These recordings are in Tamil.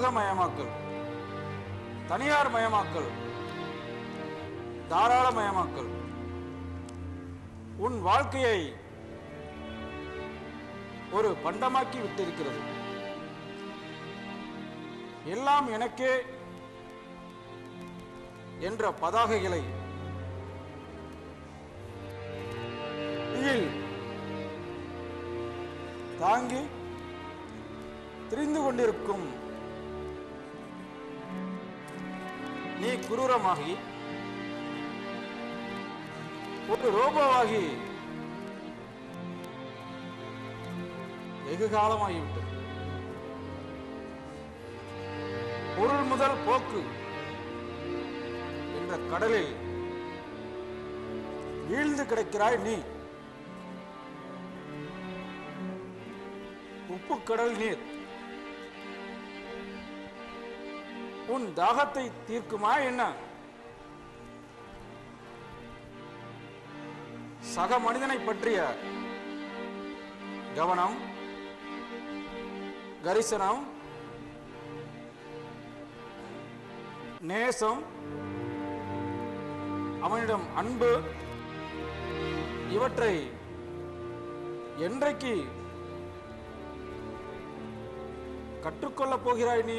உலகமயமாக்கல் தனியார் மயமாக்கல் தாராள மயமாக்கல் உன் வாழ்க்கையை ஒரு பண்டமாக்கி விட்டிருக்கிறது. எல்லாம் எனக்கே என்ற பதாகைகளை தாங்கி திரிந்து கொண்டிருக்கும் நீ குரூரமாகி ஒரு ரோபோவாகி வெகு காலமாகிவிட்டது பொருள் முதல் போக்கு என்ற கடலில் வீழ்ந்து கிடக்கிறாய் நீ. உப்பு கடல் நீர். உன் தாகத்தை தீர்க்குமா என்ன? சக மனிதனை பற்றிய கவனம் கரிசனம் நேசம் அவனிடம் அன்பு இவற்றை என்றைக்கு கற்றுக்கொள்ளப் போகிறாய் நீ?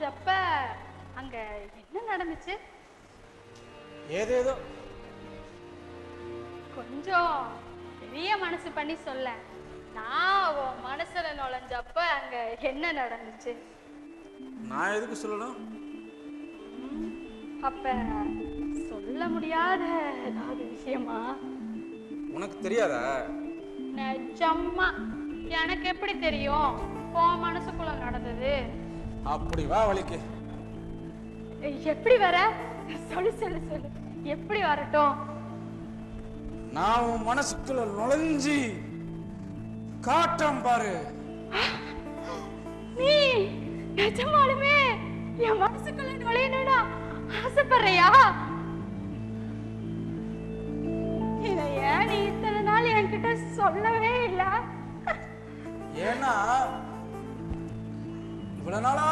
நுழைஞ்சப்ப அங்க என்ன நடந்துச்சு? ஏதேதோ. கொஞ்சம் பெரிய மனசு பண்ணி சொல்ல. நான் உன் மனசுல நுழைஞ்சப்ப அங்க என்ன நடந்துச்சு? நான் எதுக்கு சொல்லணும்? அப்ப சொல்ல முடியாத ஏதாவது விஷயமா? உனக்கு தெரியாதா? நிஜமா. எனக்கு எப்படி தெரியும்? உன் மனசுக்குள்ள நடந்தது. அப்படி வா வழிக்கு. எப்படி வர? சொல்லு சொல்லு சொல்லு. எப்படி வரட்டும்? நான் உன் மனசுக்குள்ள நுழைஞ்சி காட்டம் பாரு. நீ நிஜமாலுமே என் மனசுக்குள்ள நுழையணும்னா ஆசைப்படுறியா? இத ஏன் நீ இத்தனை நாள் என்கிட்ட சொல்லவே இல்ல. ஏன்னா இவ்வளவு நாளா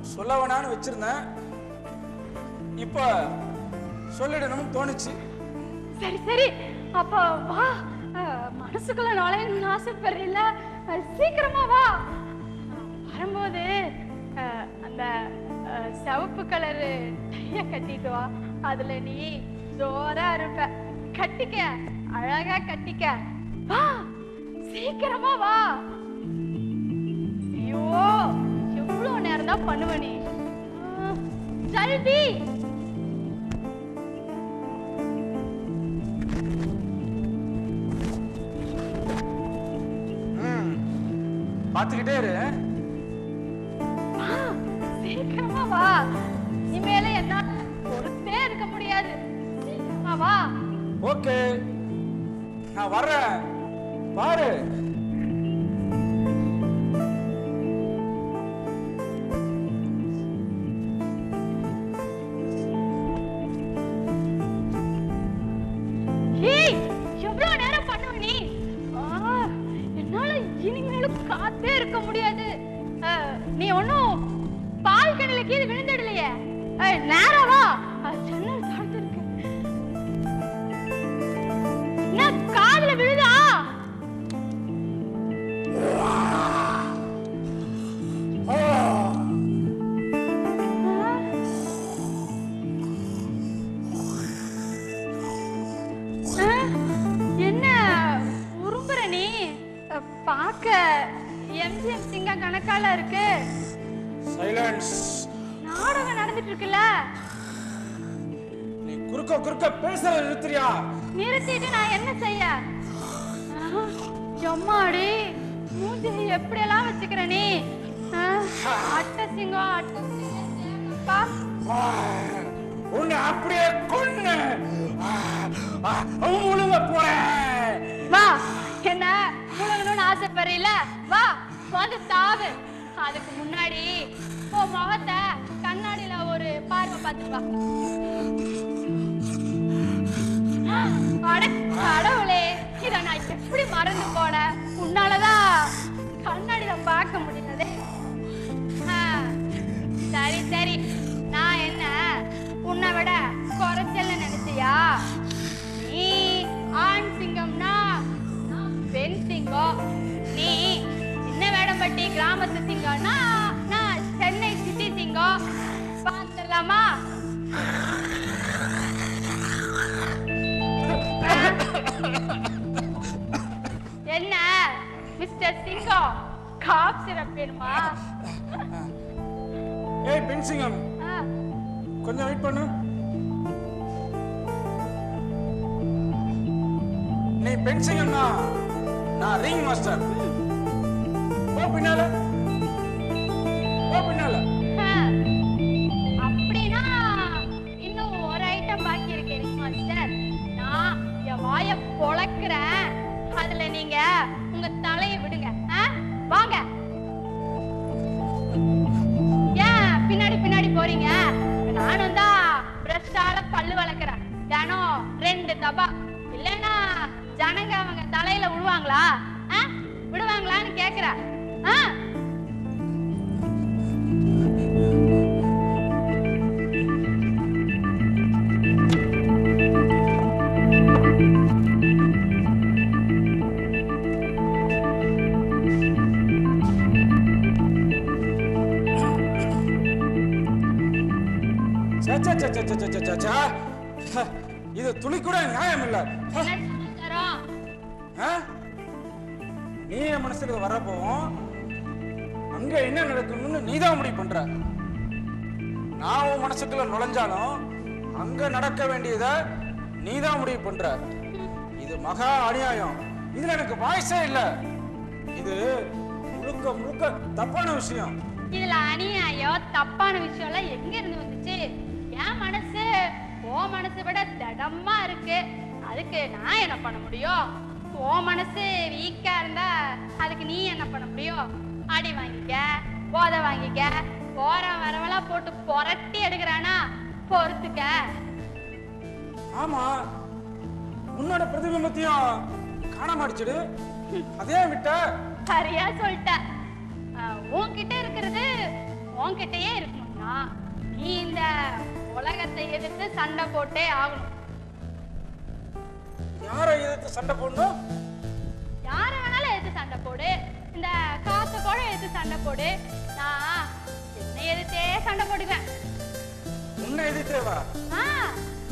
சொல்ல வேணான்னு வச்சிருந்தேன். இப்ப சொல்லிடணும்னு தோணுச்சு. சரி சரி. அப்ப வா. மனசுக்குள்ள நுழையணும்னு ஆசைப்படுறீல்ல? சீக்கிரமா வா. வரும்போது அந்த சிவப்பு கலரு டைய கட்டிட்டு வா. அதுல நீ ஜோரா இருப்ப. கட்டிக்க. அழகா கட்டிக்க. வா. சீக்கிரமா வா. ஐயோ! எவ்வளவு நேரம் தான் பண்ணுவ நீ. அஹ், ஜல்தி. ம் பார்த்துக்கிட்டே இரு. சீக்கிரமா வா. இனிமேல என்னால பொறுத்தே இருக்க முடியாது. சீக்கிரமா வா. ஓகே. நான் வர்றேன். பாரு. இனிமேலும் இருக்க முடியாது. நீ ஒன்னும் பால் கிணல கீழே விழுந்துடலையே. நேரம் நிறுத்திட்டு நான் என்ன செய்ய? ஆஹ், எம்மாடி மூஞ்சி எப்படி எல்லாம் வச்சுக்கிற நீ? அட்டை சிங்கம் அட்டை. உன்னை அப்படியே கொன்னு. முழுங்க போறேன் வா. என்ன? முழுங்கணும்னு ஆசைப்படுறீல வா. வந்து தாவு அதுக்கு முன்னாடி உன் முகத்தை கண்ணாடியில ஒரு பார்வை பார்த்துட்டு வா. அட கடவுளே இத நான் எப்படி மறந்து போனேன் உன்னாலதான் கண்ணாடியில பார்க்க முடியலதே ஆ, சரி சரி. நான் என்ன? உன்னை விட குறைச்சல்னு நினைச்சியா? நீ ஆண் சிங்கம்னா பெண் சிங்கம். நீ சின்ன வேடம்பட்டி கிராமத்து சிங்கம்னா நான் சென்னை சிட்டி சிங்கம். பார்த்துடலாமா? என்ன? மிஸ்டர் சிங்கம் காப் சிரப் வேணுமா? ஏய் பென்சிங்கம் ஆ, கொஞ்சம் வெயிட் பண்ணு. நீ பென்சிங்கம்னா நான் ரிங் மாஸ்டர். போ பின்னால. நீங்க உங்க தலையை விடுங்க. வாங்க. ஏன் பின்னாடி பின்னாடி போறீங்க? நானும் தான் பிரஷ்டால பல்லு வளர்க்குறேன். தினம் ரெண்டு தபா. இல்லைன்னா ஜனங்க அவங்க தலையில விடுவாங்களா விடுவாங்களான்னு கேக்குறேன். ஆஹ் சே, சே, சே, சே, சே, சே. ஹ, இது துளி கூட நியாயம் இல்ல? நீ என் மனசுல வரப்போவும் அங்க என்ன நடக்கணும்னு நீதான் முடிவு பண்ற. நான் உன் மனசுக்குள்ள நுழைஞ்சாலும் அங்க நடக்க வேண்டியத நீதான் முடிவு பண்ற. இது மகா அநியாயம். இதுல எனக்கு வாய்ஸே இல்ல. இது முழுக்க முழுக்க தப்பான விஷயம். இதுல அநியாயம் தப்பான விஷயம் எல்லாம் எங்க இருந்து வந்துச்சு? ஓ மனசை விட திடமா இருக்கு. அதுக்கு நான் என்ன பண்ண முடியும்? ஓ மனசு வீக்கா இருந்தா அதுக்கு நீ என்ன பண்ண முடியும்? அடி வாங்கிக்க போதை வாங்கிக்க போற வரவெல்லாம் போட்டு புரட்டி எடுக்கிறானா? பொறுத்துக்க. ஆமா. உன்னோட பிரதிபிம்பத்தையும் காண மாடிச்சுடு அதே விட்ட. சரியா சொல்லிட்ட. உன்கிட்ட இருக்கிறது உன்கிட்டயே இருக்கணும்னா நீ இந்த உலகத்தை எதிர்த்து சண்டை போட்டே ஆகணும். யாரை எதிர்த்து சண்டை போடணும்? யார வேணாலும் எதிர்த்து சண்டை போடு. இந்த காசை கூட எதிர்த்து சண்டை போடு. நான் என்னை எதிர்த்தே சண்டை போடுவேன் உன்னை எதிர்த்தேவா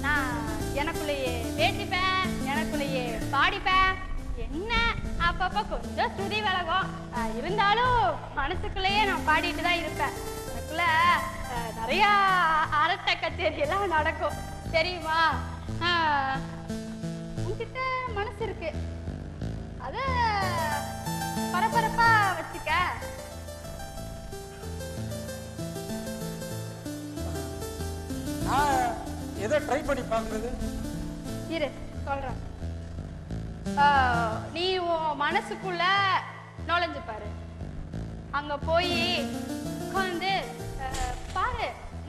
நான் எனக்குள்ளேயே பேசிப்பேன் எனக்குள்ளேயே பாடிப்பேன். என்ன? அப்பப்ப கொஞ்சம் ஸ்ருதி விலகும். இருந்தாலும் மனசுக்குள்ளேயே நான் பாடிட்டு தான் இருப்பேன். எனக்குள்ள நிறைய அரட்டை கச்சேரி எல்லாம் நடக்கும். தெரியுமா? ஆ, உன்கிட்ட மனசு இருக்கு. அத பரபரப்பா வச்சுக்க. எதை ட்ரை பண்ணி பார்க்கறது? இரு சொல்றேன். நீ உன் மனசுக்குள்ள நுழைஞ்சு பாரு. அங்க போய் உட்காந்து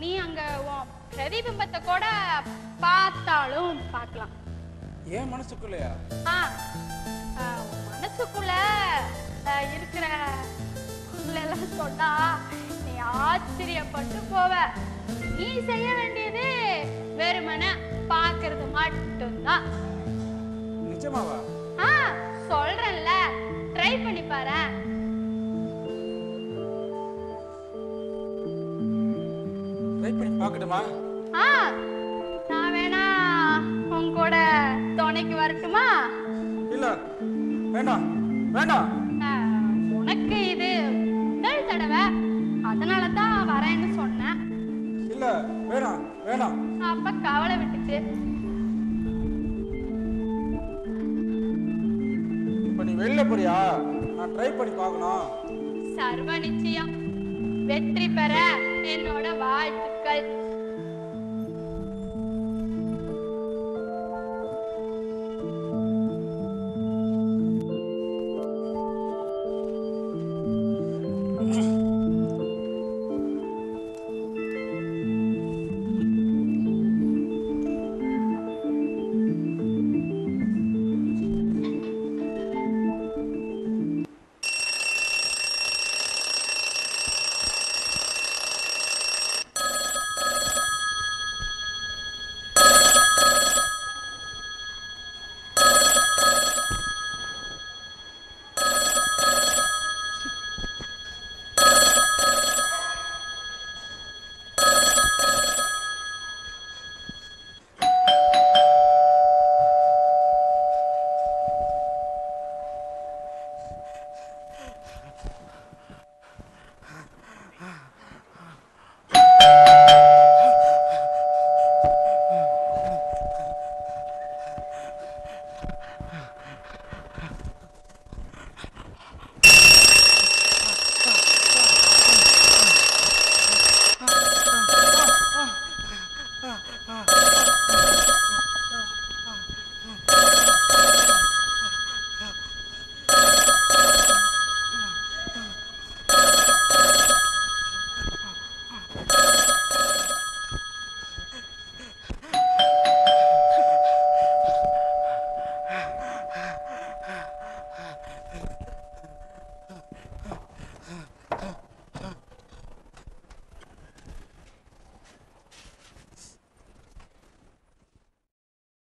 நீ அங்க பிரதிபிம்பத்தை கூட பார்த்தாலும் பார்க்கலாம். ஏன் மனசுக்குள்ளயா? மனசுக்குள்ள இருக்கிற எல்லாம் சொன்னா நீ ஆச்சரியப்பட்டு போவ. நீ செய்ய வேண்டியது வெறுமனே பார்க்கிறது மட்டும்தான். நிஜமாவா? ஆ சொல்றேன்ல. ட்ரை பண்ணி பாரு ட்ரை பண்ணி பார்க்கட்டுமா? ஆ நான் வேணா உன் கூட துணைக்கு வரட்டுமா? இல்ல வேண்டாம் வேண்டாம். எனக்கு இது முதல் தடவை. அதனால தான் வரேன்னு சொன்னேன். இல்ல வேணாம் வேணாம். அப்ப கவலை விட்டுச்சு இப்ப நீ வெளில போறியா? நான் ட்ரை பண்ணி பார்க்கணும். சர்வ நிச்சயம். வெற்றி பெற என்னோட 跟